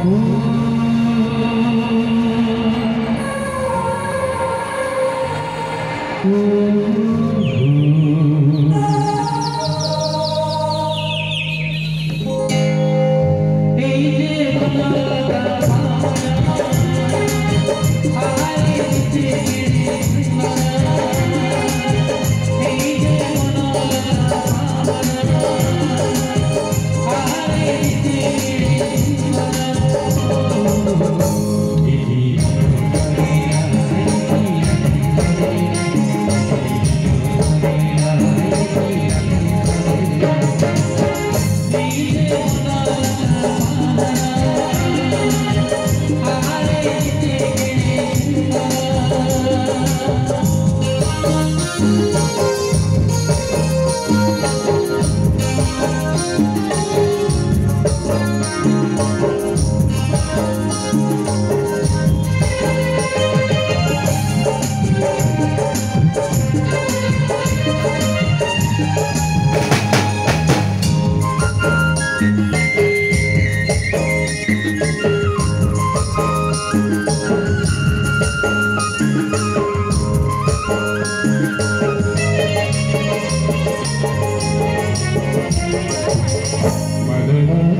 Ooh. Thank you.